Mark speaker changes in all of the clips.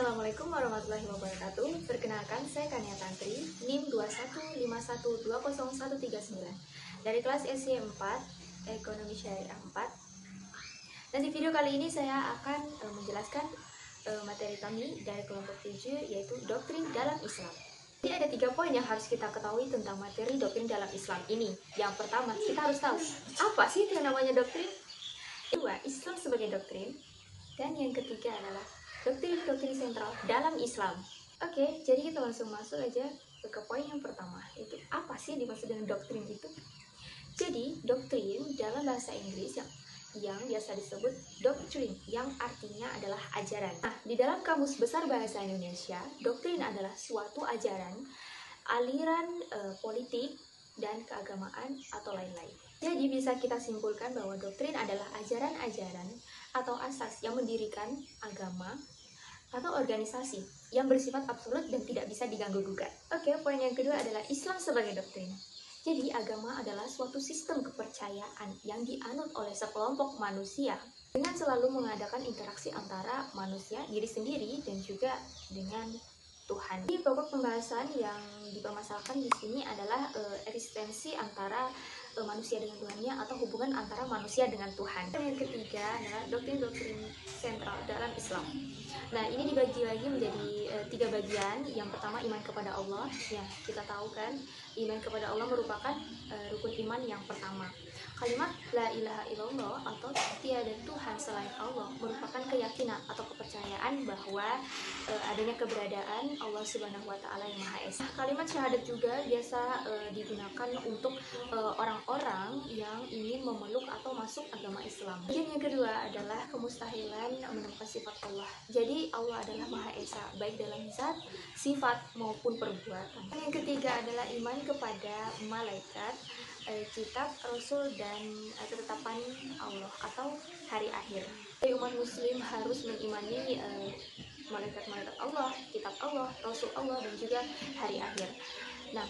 Speaker 1: Assalamualaikum warahmatullahi wabarakatuh. Perkenalkan, saya Kania Tantri, NIM 215120139 dari kelas SC 4 Ekonomi Syariah 4. Dan di video kali ini saya akan uh, menjelaskan uh, materi kami dari kelompok 7 yaitu doktrin dalam Islam. Jadi ada tiga poin yang harus kita ketahui tentang materi doktrin dalam Islam ini. Yang pertama, kita harus tahu apa sih itu namanya doktrin. Dua, Islam sebagai doktrin. Dan yang ketiga adalah doktrin-doktrin sentral dalam Islam. Oke, jadi kita langsung masuk aja ke poin yang pertama, itu apa sih dimaksud dengan doktrin itu? Jadi, doktrin dalam bahasa Inggris yang yang biasa disebut doktrin yang artinya adalah ajaran. Nah, di dalam kamus besar bahasa Indonesia, doktrin adalah suatu ajaran, aliran e, politik dan keagamaan atau lain-lain. Jadi bisa kita simpulkan bahwa doktrin adalah ajaran-ajaran atau asas yang mendirikan agama atau organisasi yang bersifat absolut dan tidak bisa diganggu gugat. Oke, poin yang kedua adalah Islam sebagai doktrin. Jadi agama adalah suatu sistem kepercayaan yang dianut oleh sekelompok manusia dengan selalu mengadakan interaksi antara manusia diri sendiri dan juga dengan Tuhan. Jadi pokok pembahasan yang dipermasalahkan di sini adalah uh, eksistensi antara uh, manusia dengan Tuhannya atau hubungan antara manusia dengan Tuhan. Yang ketiga adalah doktrin-doktrin sentral dalam Islam. Nah, ini dibagi lagi menjadi uh, tiga bagian. Yang pertama iman kepada Allah, ya kita tahu kan, iman kepada Allah merupakan uh, rukun iman yang pertama. Kalimat la ilaha illallah atau tiada Tuhan selain Allah merupakan keyakinan atau kepercayaan bahwa e, adanya keberadaan Allah Subhanahu wa taala yang Maha Esa. Kalimat syahadat juga biasa e, digunakan untuk orang-orang yang ingin memeluk atau masuk agama Islam. Bagian yang kedua adalah kemustahilan menemukan sifat Allah. Jadi Allah adalah Maha Esa baik dalam zat, sifat maupun perbuatan. Yang ketiga adalah iman kepada malaikat eh, kitab, rasul dan eh, ketetapan Allah atau hari akhir. Jadi umat muslim harus mengimani eh, malaikat-malaikat Allah, kitab Allah, rasul Allah dan juga hari akhir. Nah,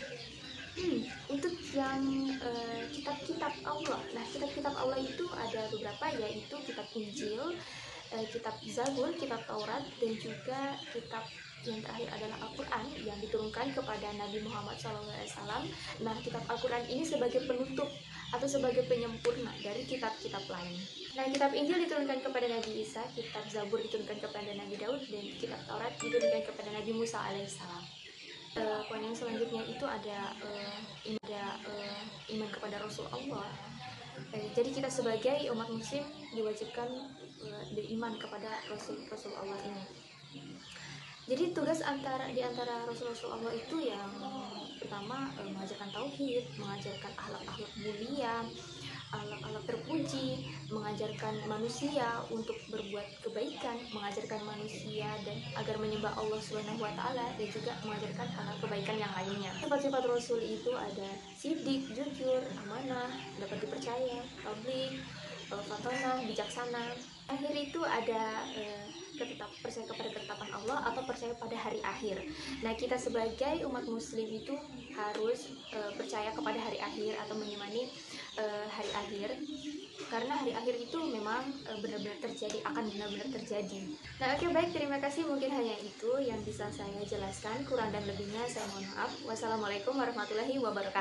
Speaker 1: untuk yang eh, kitab-kitab Allah, nah kitab-kitab Allah itu ada beberapa yaitu kitab Injil, eh, kitab Zabur, kitab Taurat dan juga kitab yang terakhir adalah Al-Quran yang diturunkan kepada Nabi Muhammad SAW. Nah, kitab Al-Quran ini sebagai penutup atau sebagai penyempurna dari kitab-kitab lain. Nah, kitab Injil diturunkan kepada Nabi Isa, kitab Zabur diturunkan kepada Nabi Daud, dan kitab Taurat diturunkan kepada Nabi Musa alaihissalam. Uh, poin yang selanjutnya itu ada uh, ada uh, iman kepada Rasul Allah. Jadi kita sebagai umat Muslim diwajibkan beriman kepada Rasul Rasul Allah ini jadi tugas antara di antara Rasul-Rasul Allah itu yang pertama eh, mengajarkan tauhid, mengajarkan akhlak-akhlak mulia, akhlak-akhlak terpuji, mengajarkan manusia untuk berbuat kebaikan, mengajarkan manusia dan agar menyembah Allah Subhanahu wa taala dan juga mengajarkan hal kebaikan yang lainnya. Sifat-sifat Rasul itu ada sidik, jujur, amanah, dapat dipercaya, tabligh, eh, fatonah, bijaksana. Akhir itu ada eh, ketetap percaya kepada ketetapan Allah atau percaya pada hari akhir. Nah, kita sebagai umat muslim itu harus e, percaya kepada hari akhir atau menyemani e, hari akhir karena hari akhir itu memang e, benar-benar terjadi akan benar-benar terjadi. Nah, oke okay, baik terima kasih mungkin hanya itu yang bisa saya jelaskan. Kurang dan lebihnya saya mohon maaf. Wassalamualaikum warahmatullahi wabarakatuh.